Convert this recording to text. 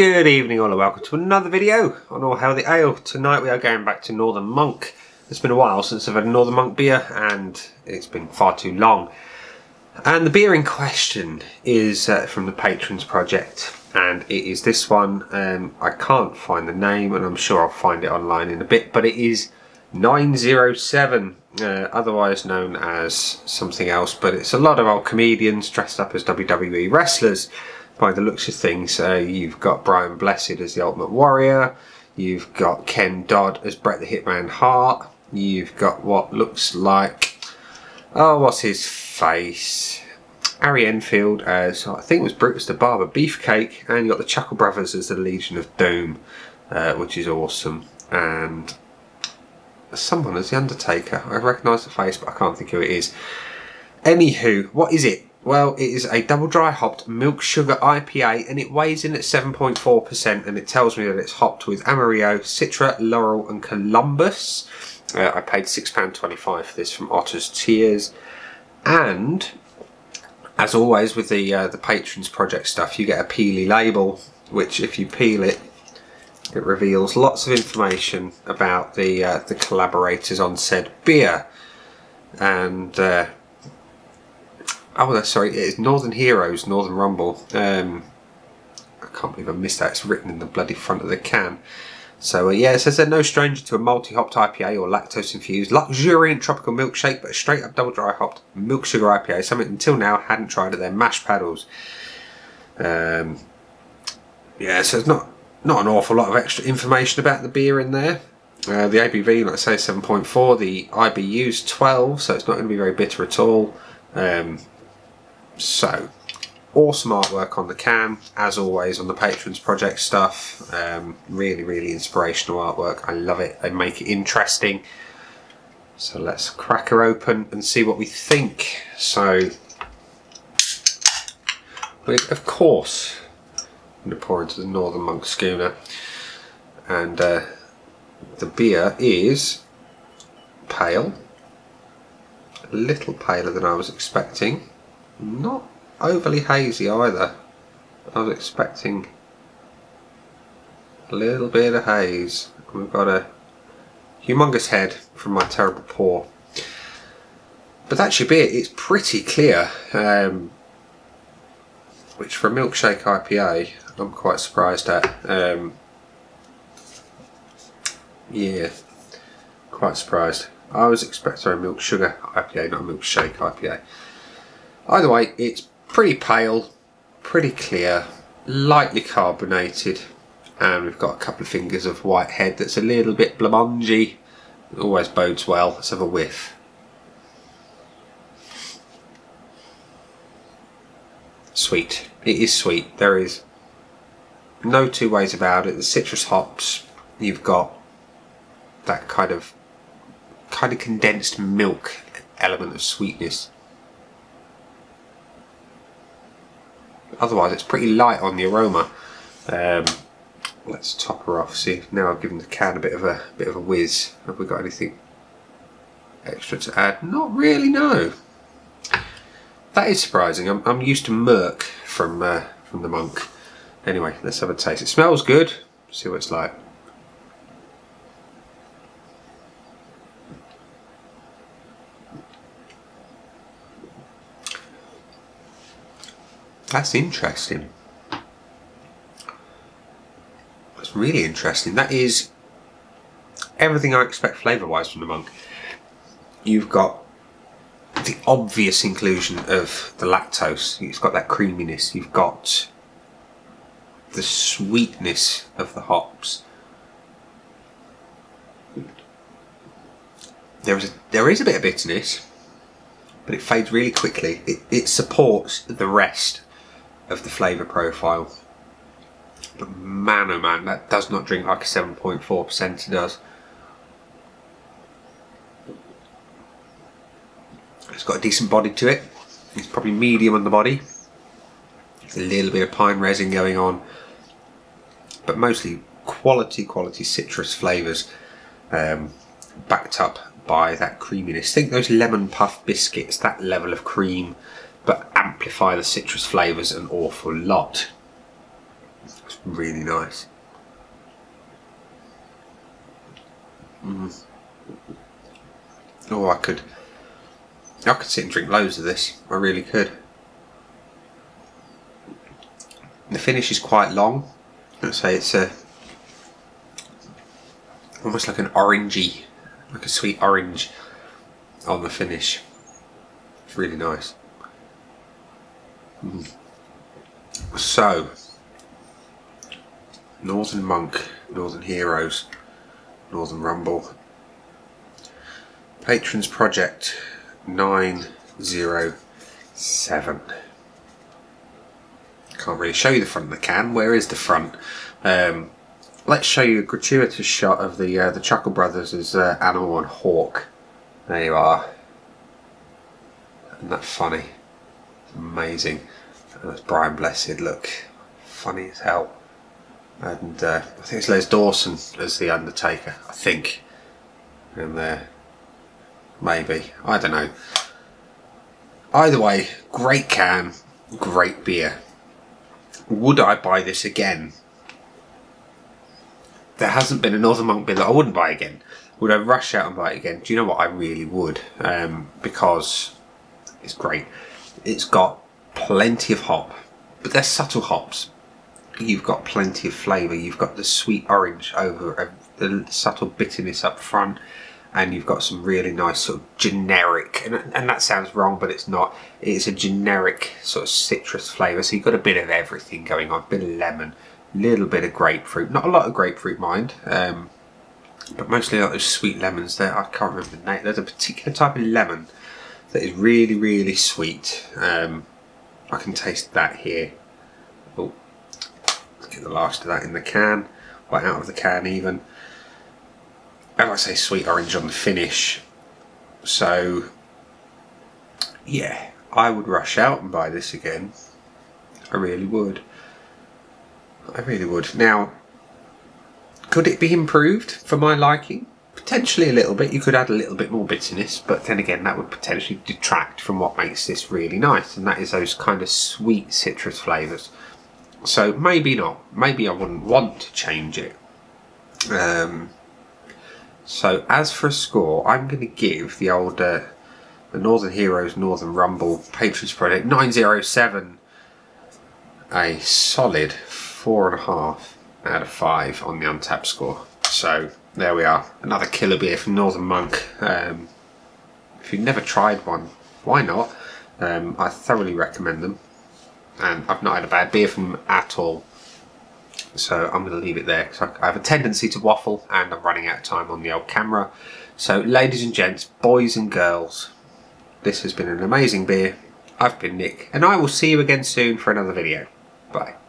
Good evening all and welcome to another video on All Hail the Ale. Tonight we are going back to Northern Monk. It's been a while since I've had a Northern Monk beer and it's been far too long. And the beer in question is uh, from the Patrons Project and it is this one. Um, I can't find the name and I'm sure I'll find it online in a bit but it is 907 uh, otherwise known as something else but it's a lot of old comedians dressed up as WWE wrestlers by the looks of things. Uh, you've got Brian Blessed as the Ultimate Warrior. You've got Ken Dodd as Bret the Hitman Hart. You've got what looks like oh, what's his face? Harry Enfield as I think it was Brutus the Barber Beefcake, and you've got the Chuckle Brothers as the Legion of Doom, uh, which is awesome. And someone as the Undertaker. I recognise the face, but I can't think who it is. Anywho, what is it? Well, it is a double dry hopped milk sugar IPA and it weighs in at 7.4% and it tells me that it's hopped with Amarillo, Citra, Loral and Columbus. Uh, I paid £6.25 for this from Otter's Tears. And, as always with the uh, the Patrons Project stuff, you get a peely label, which if you peel it, it reveals lots of information about the, uh, the collaborators on said beer. And uh, Oh, that's sorry. It is Northern Heroes, Northern Rumble. Um, I can't believe I missed that. It's written in the bloody front of the can. So uh, yeah, it says they're no stranger to a multi-hopped IPA or lactose-infused luxuriant tropical milkshake, but a straight-up double dry hopped milk sugar IPA. Something until now hadn't tried at their mash paddles. Um, yeah, so it's not not an awful lot of extra information about the beer in there. Uh, the ABV, like I say, 7.4. The IBU is 12, so it's not going to be very bitter at all. Um, so, awesome artwork on the cam, as always on the Patrons Project stuff. Um, really, really inspirational artwork. I love it. They make it interesting. So let's crack her open and see what we think. So, we of course, I'm going to pour into the Northern Monk Schooner. And uh, the beer is pale. A little paler than I was expecting not overly hazy either. I was expecting a little bit of haze. We've got a humongous head from my terrible pour. But that should be it. It's pretty clear. Um, which for a milkshake IPA, I'm quite surprised at. Um, yeah, quite surprised. I was expecting a milk sugar IPA, not a milkshake IPA. Either way, it's pretty pale, pretty clear, lightly carbonated, and we've got a couple of fingers of white head that's a little bit blancmangy. Always bodes well. Let's have a whiff. Sweet. It is sweet. There is no two ways about it. The citrus hops, you've got that kind of kind of condensed milk element of sweetness otherwise it's pretty light on the aroma. Um, let's top her off. See, now I've given the can a bit of a bit of a whiz. Have we got anything extra to add? Not really, no. That is surprising. I'm, I'm used to murk from uh, from the monk. Anyway, let's have a taste. It smells good. See what it's like. That's interesting. That's really interesting. That is everything I expect flavour wise from the monk. You've got the obvious inclusion of the lactose. It's got that creaminess. You've got the sweetness of the hops. There is a, there is a bit of bitterness, but it fades really quickly. It, it supports the rest of the flavour profile. But man oh man, that does not drink like a 7.4% it does. It's got a decent body to it. It's probably medium on the body. There's a little bit of pine resin going on. But mostly quality, quality citrus flavours um, backed up by that creaminess. Think those lemon puff biscuits, that level of cream but amplify the citrus flavours an awful lot. It's really nice. Mm. Oh, I could, I could sit and drink loads of this. I really could. The finish is quite long. Let's say it's a almost like an orangey, like a sweet orange on the finish. It's really nice. So, Northern Monk, Northern Heroes, Northern Rumble, Patrons Project 907. Can't really show you the front of the can. Where is the front? Um, let's show you a gratuitous shot of the uh, the Chuckle Brothers as uh, Animal and Hawk. There you are. Isn't that funny? Amazing. And that's Brian Blessed. Look, funny as hell. And uh, I think it's Les Dawson as the Undertaker. I think. And there, maybe I don't know. Either way, great can, great beer. Would I buy this again? There hasn't been another monk beer that I wouldn't buy again. Would I rush out and buy it again? Do you know what? I really would. Um, because it's great. It's got plenty of hop, but they're subtle hops. You've got plenty of flavour. You've got the sweet orange over the subtle bitterness up front and you've got some really nice sort of generic and, and that sounds wrong but it's not. It's a generic sort of citrus flavour so you've got a bit of everything going on. A bit of lemon a little bit of grapefruit. Not a lot of grapefruit mind um, but mostly like those sweet lemons there. I can't remember the name. There's a particular type of lemon that is really really sweet um, I can taste that here oh get the last of that in the can right out of the can even and I say sweet orange on the finish. So, yeah, I would rush out and buy this again. I really would. I really would. Now, could it be improved for my liking? Potentially a little bit. You could add a little bit more bitterness, but then again, that would potentially detract from what makes this really nice, and that is those kind of sweet citrus flavours. So maybe not. Maybe I wouldn't want to change it. Um, so as for a score, I'm going to give the older, the Northern Heroes Northern Rumble Patrons Project 907 a solid four and a half out of five on the Untappd score. So there we are, another killer beer from Northern Monk. Um, if you've never tried one, why not? Um, I thoroughly recommend them, and I've not had a bad beer from them at all. So I'm going to leave it there because I have a tendency to waffle and I'm running out of time on the old camera. So ladies and gents, boys and girls, this has been an amazing beer. I've been Nick and I will see you again soon for another video. Bye.